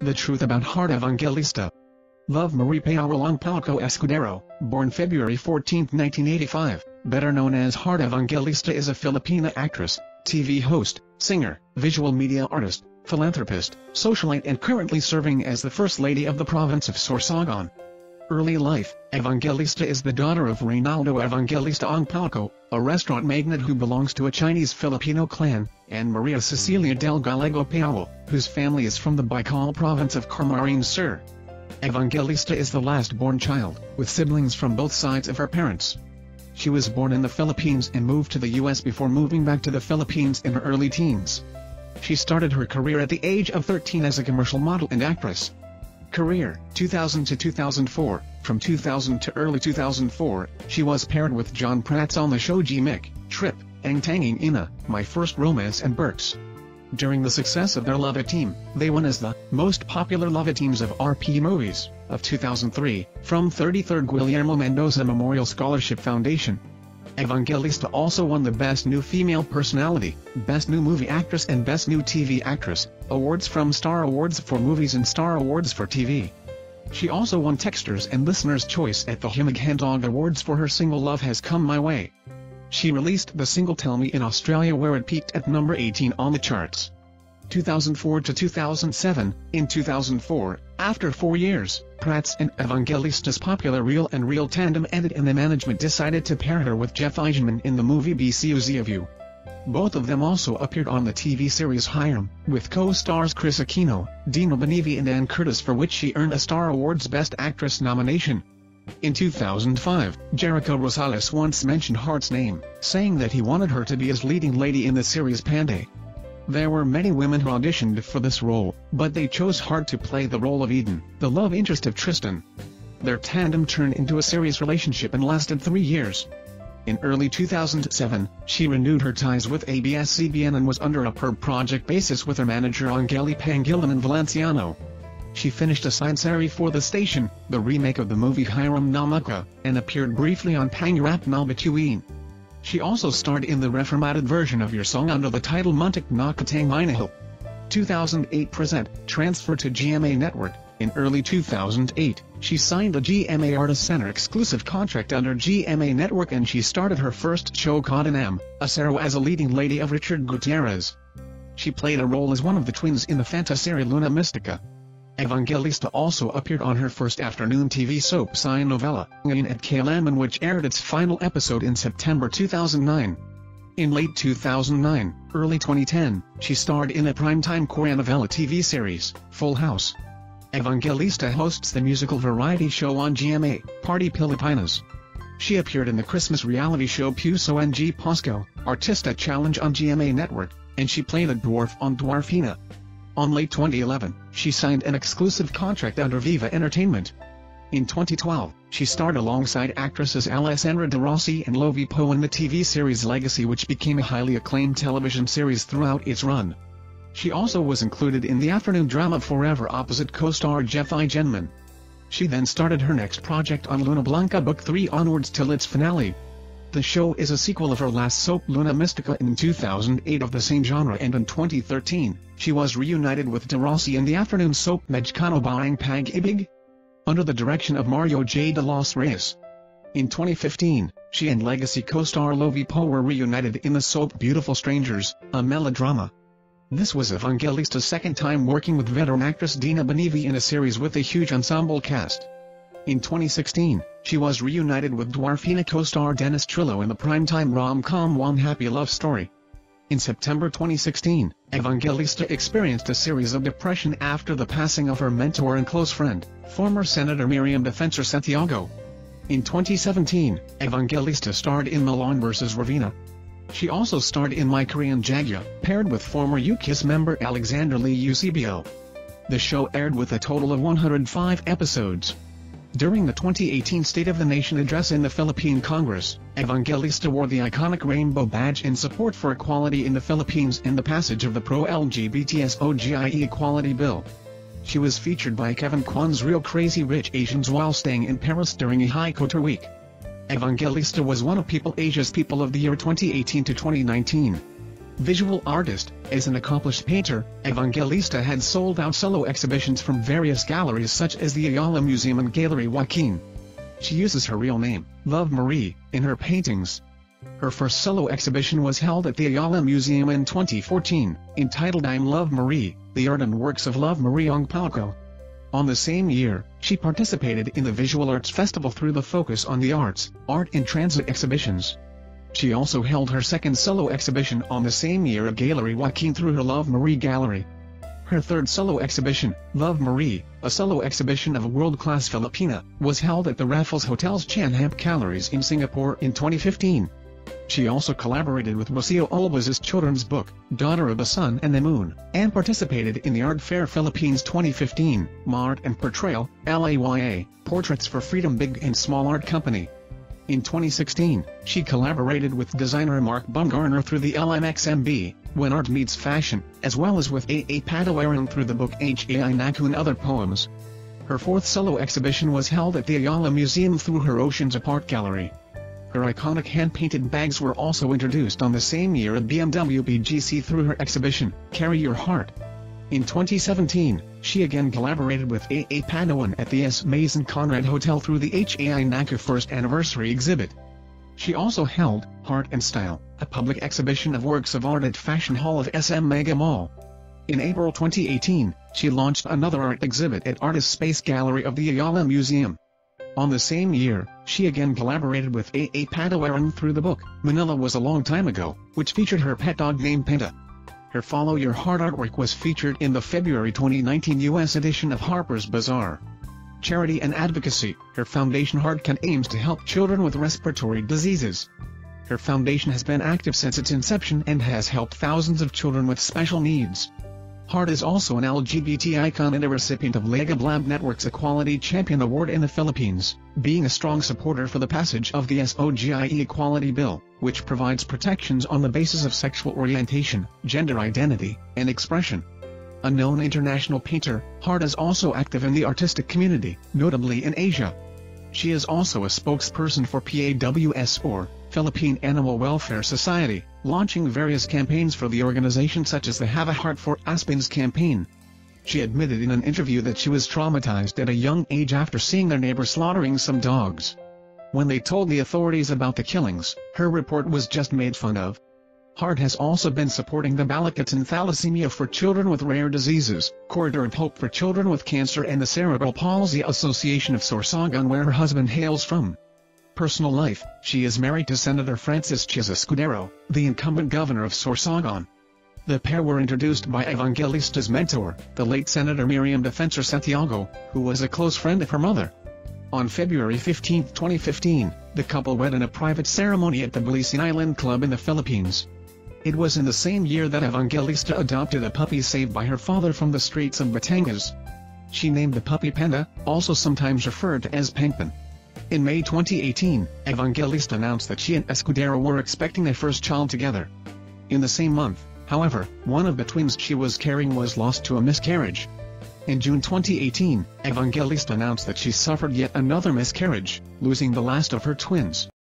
The Truth About Heart Evangelista. Love Marie Payawal Ongpauco Escudero, born February 14, 1985, better known as Heart Evangelista is a Filipina actress, TV host, singer, visual media artist, philanthropist, socialite and currently serving as the First Lady of the province of Sorsogon. Early life, Evangelista is the daughter of Reynaldo Evangelista Ongpauco, a restaurant magnate who belongs to a Chinese-Filipino clan, and Maria Cecilia del Gallego Payawal, whose family is from the Bicol province of Camarines Sur. Evangelista is the last-born child, with siblings from both sides of her parents. She was born in the Philippines and moved to the U.S. before moving back to the Philippines in her early teens. She started her career at the age of 13 as a commercial model and actress. Career, 2000 to 2004, from 2000 to early 2004, she was paired with John Prats on the show G-mik, Trip, Ang Tanging Ina, My First Romance and Berks. During the success of their Love It team, they won as the most popular Love It teams of RP Movies of 2003 from 33rd Guillermo Mendoza Memorial Scholarship Foundation. Evangelista also won the Best New Female Personality, Best New Movie Actress and Best New TV Actress, awards from Star Awards for Movies and Star Awards for TV. She also won Texters and Listener's Choice at the Himig Handog Awards for her single Love Has Come My Way. She released the single Tell Me in Australia where it peaked at number 18 on the charts. 2004 to 2007, in 2004, after four years, Prats and Evangelista's popular Real and Reel tandem ended and the management decided to pair her with Geoff Eigenmann in the movie BCUZ of You. Both of them also appeared on the TV series Hiram, with co-stars Kris Aquino, Dina Bonnevie and Anne Curtis for which she earned a Star Awards Best Actress nomination. In 2005, Jericho Rosales once mentioned Heart's name, saying that he wanted her to be his leading lady in the series Panday. There were many women who auditioned for this role, but they chose Heart to play the role of Eden, the love interest of Tristan. Their tandem turned into a serious relationship and lasted three years. In early 2007, she renewed her ties with ABS-CBN and was under a per project basis with her manager Angeli Pangilinan and Valenciano. She finished a side series for the station, the remake of the movie Hiram na Mukha, and appeared briefly on Pangarap na Bituin. She also starred in the reformatted version of your song under the title Muntik Na Kitang Minahal. 2008 present, transfer to GMA Network. In early 2008, she signed a GMA Artist Center exclusive contract under GMA Network and she started her first show called M, Asero as a leading lady of Richard Gutierrez. She played a role as one of the twins in the fantasy Luna Mystica. Evangelista also appeared on her first afternoon TV soap Sine Novela, Ngayon at Kailanman which aired its final episode in September 2009. In late 2009, early 2010, she starred in a primetime Korean novella TV series, Full House. Evangelista hosts the musical variety show on GMA, Party Pilipinas. She appeared in the Christmas reality show Puso NG Pasko, Artista Challenge on GMA Network, and she played a dwarf on Dwarfina. On late 2011, she signed an exclusive contract under Viva Entertainment. In 2012, she starred alongside actresses Alessandra De Rossi and Lovie Poe in the TV series Legacy which became a highly acclaimed television series throughout its run. She also was included in the afternoon drama Forever opposite co-star Geoff Eigenmann. She then started her next project on Luna Blanca Book 3 onwards till its finale. The show is a sequel of her last soap Luna Mystica in 2008 of the same genre and in 2013, she was reunited with De Rossi in the afternoon soap Magkano Ba ang Pag-ibig? Under the direction of Mario J. de los Reyes. In 2015, she and Legacy co-star Lovie Poe were reunited in the soap Beautiful Strangers, a melodrama. This was Evangelista's second time working with veteran actress Dina Bonnevie in a series with a huge ensemble cast. In 2016, she was reunited with Dwarfina co-star Dennis Trillo in the primetime rom-com One Happy Love Story. In September 2016, Evangelista experienced a series of depression after the passing of her mentor and close friend, former Senator Miriam Defensor Santiago. In 2017, Evangelista starred in Mulawin vs. Ravena. She also starred in My Korean Jagiya, paired with former U-KISS member Alexander Lee Eusebio. The show aired with a total of 105 episodes. During the 2018 State of the Nation address in the Philippine Congress, Evangelista wore the iconic rainbow badge in support for equality in the Philippines and the passage of the pro-LGBTSOGIE Equality Bill. She was featured by Kevin Kwan's Real Crazy Rich Asians while staying in Paris during a High Couture Week. Evangelista was one of People Asia's People of the Year 2018 to 2019. Visual artist, as an accomplished painter, Evangelista had sold out solo exhibitions from various galleries such as the Ayala Museum and Gallery Joaquin. She uses her real name, Love Marie, in her paintings. Her first solo exhibition was held at the Ayala Museum in 2014, entitled I'm Love Marie, The Art and Works of Love Marie Ongpauco. On the same year, she participated in the Visual Arts Festival through the Focus on the Arts, Art in Transit exhibitions. She also held her second solo exhibition on the same year at Gallery Joaquin through her Love Marie Gallery. Her third solo exhibition, Love Marie, a solo exhibition of a world-class Filipina, was held at the Raffles Hotel's Chan Hampe Galleries in Singapore in 2015. She also collaborated with Rocio Olbaz's children's book, Daughter of the Sun and the Moon, and participated in the Art Fair Philippines 2015, Mart and Portrayal, LAYA, Portraits for Freedom Big and Small Art Company. In 2016, she collaborated with designer Mark Bumgarner through the LMXMB, When Art Meets Fashion, as well as with A. A. Patawaran through the book H.A.I. Naku and Other Poems. Her fourth solo exhibition was held at the Ayala Museum through her Oceans Apart Gallery. Her iconic hand-painted bags were also introduced on the same year at BMW BGC through her exhibition, Carry Your Heart. In 2017, she again collaborated with A. A. Patawaran at the S. Maison Conrad Hotel through the HAI NACA First Anniversary exhibit. She also held Heart and Style, a public exhibition of works of art at Fashion Hall of SM Mega Mall. In April 2018, she launched another art exhibit at Artist Space Gallery of the Ayala Museum. On the same year, she again collaborated with A. A. Patawaran through the book, Manila Was a Long Time Ago, which featured her pet dog named Panda. Her Follow Your Heart artwork was featured in the February 2019 U.S. edition of Harper's Bazaar. Charity and Advocacy, her foundation HeartCan aims to help children with respiratory diseases. Her foundation has been active since its inception and has helped thousands of children with special needs. Heart is also an LGBT icon and a recipient of Lagablab Network's Equality Champion Award in the Philippines, being a strong supporter for the passage of the SOGIE Equality Bill, which provides protections on the basis of sexual orientation, gender identity, and expression. A known international painter, Heart is also active in the artistic community, notably in Asia. She is also a spokesperson for PAWS or Philippine Animal Welfare Society, launching various campaigns for the organization such as the Have a Heart for Aspins campaign. She admitted in an interview that she was traumatized at a young age after seeing their neighbor slaughtering some dogs. When they told the authorities about the killings, her report was just made fun of. Heart has also been supporting the Balikatan Thalassemia for Children with Rare Diseases, Corridor of Hope for Children with Cancer and the Cerebral Palsy Association of Sorsogon where her husband hails from personal life, she is married to Senator Francis Chiz Escudero, the incumbent governor of Sorsogon. The pair were introduced by Evangelista's mentor, the late Senator Miriam Defensor Santiago, who was a close friend of her mother. On February 15, 2015, the couple wed in a private ceremony at the Balesin Island Club in the Philippines. It was in the same year that Evangelista adopted a puppy saved by her father from the streets of Batangas. She named the puppy Panda, also sometimes referred to as Pengpan. In May 2018, Evangelista announced that she and Escudero were expecting their first child together. In the same month, however, one of the twins she was carrying was lost to a miscarriage. In June 2018, Evangelista announced that she suffered yet another miscarriage, losing the last of her twins.